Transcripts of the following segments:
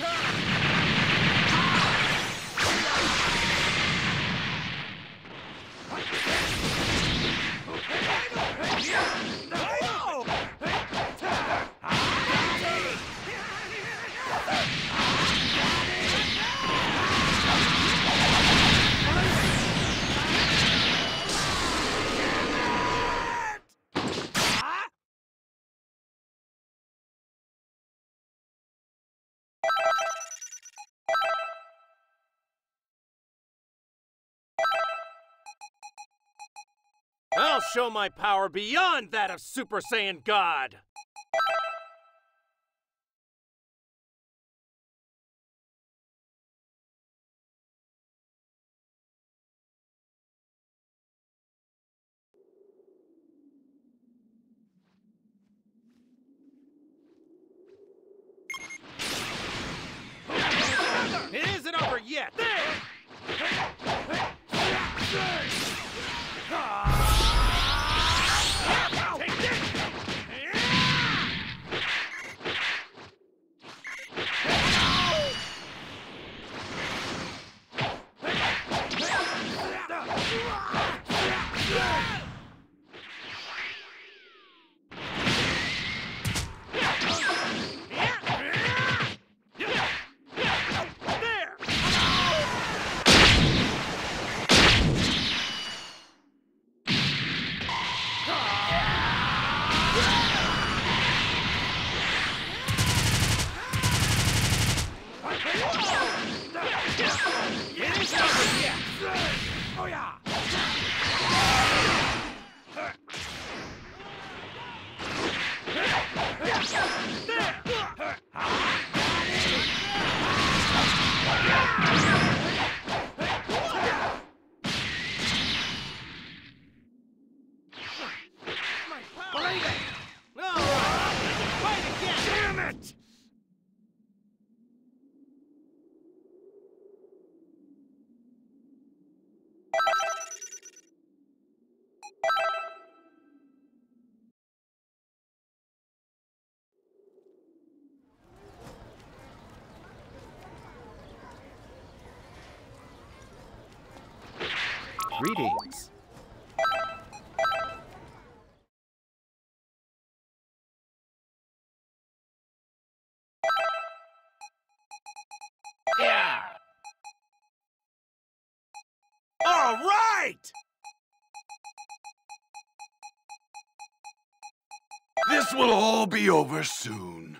attack! I'll show my power beyond that of Super Saiyan God! Greetings. Yeah! All right! This will all be over soon.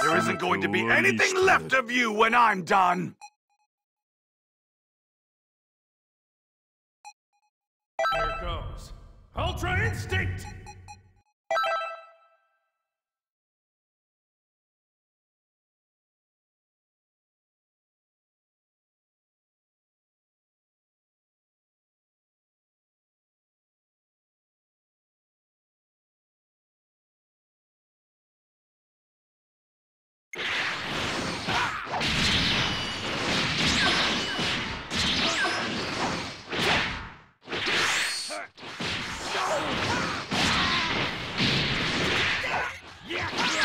There isn't going to be anything left of you when I'm done! Here goes. Ultra Instinct! Yeah!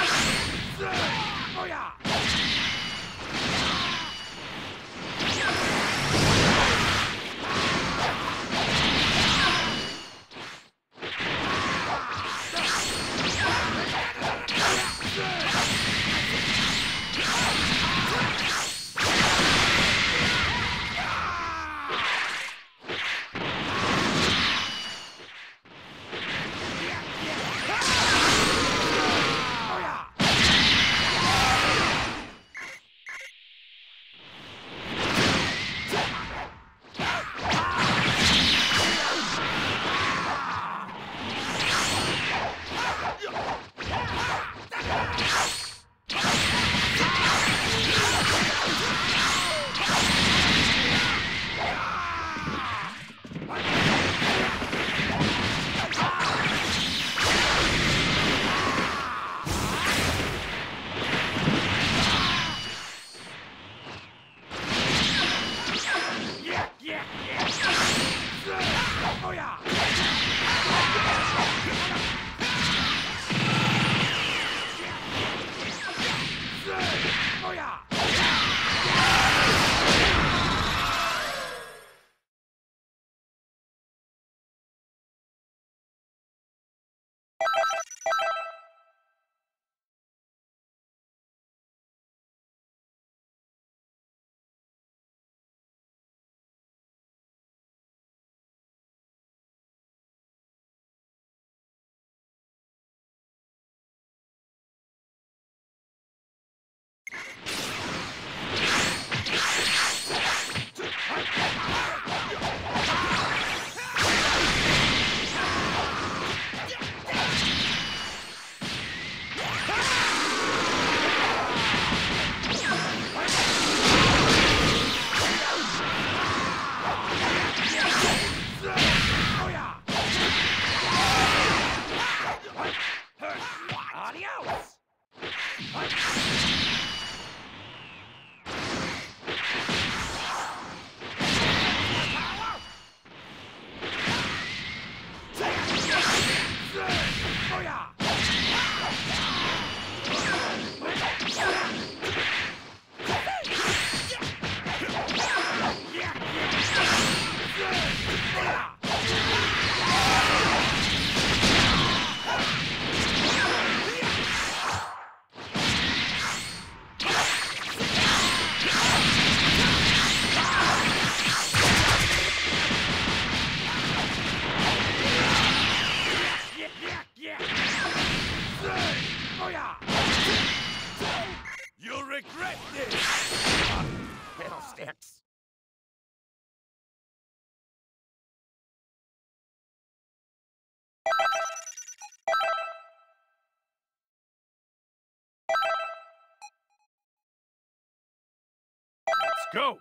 Go!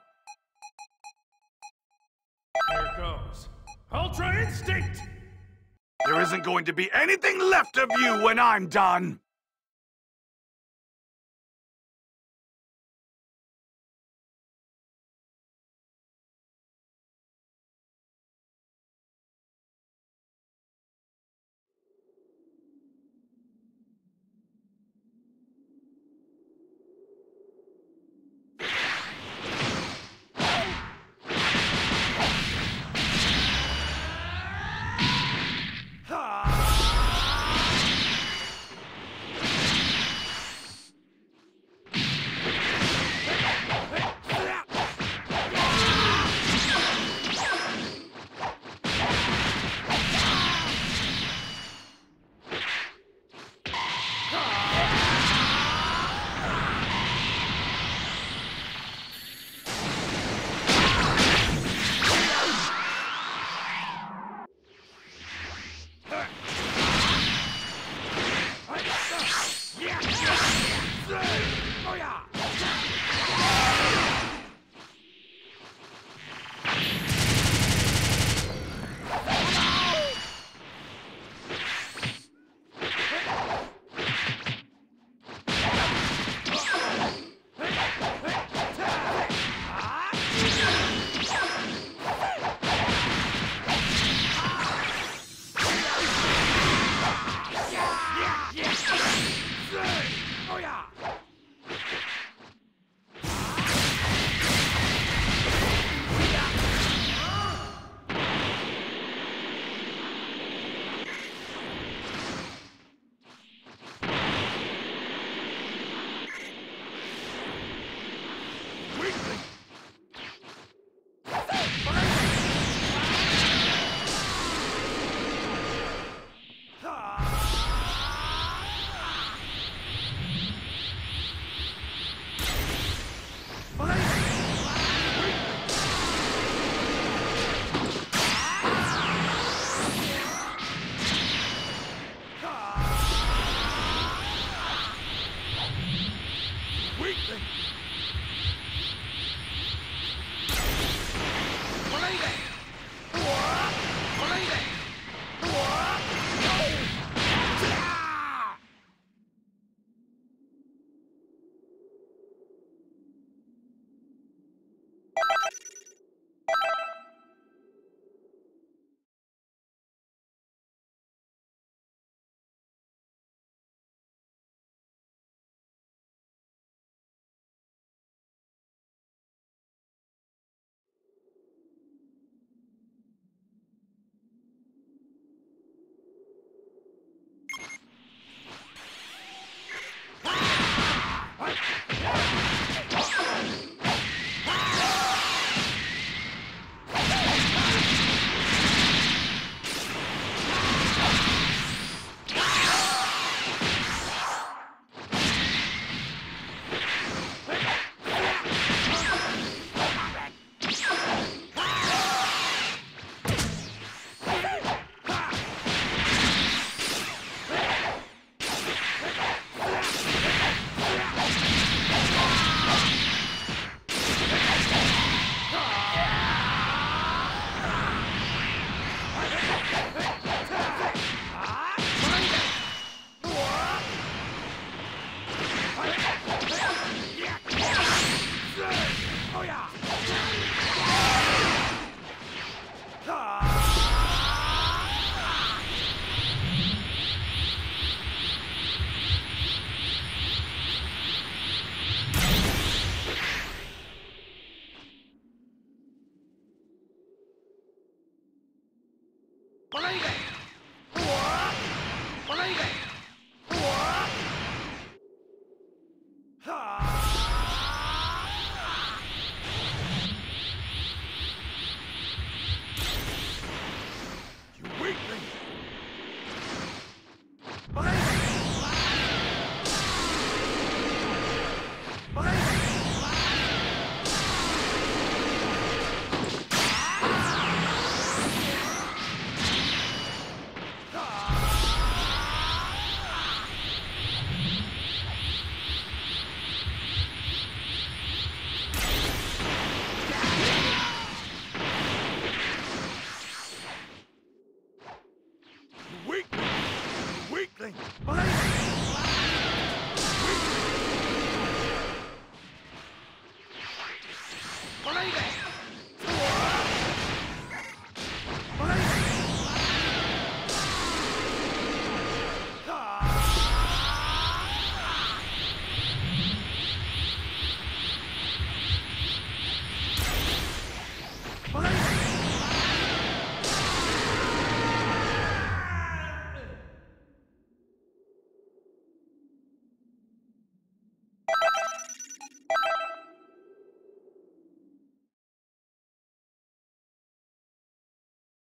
Here it goes. Ultra Instinct! There isn't going to be anything left of you when I'm done! Leave.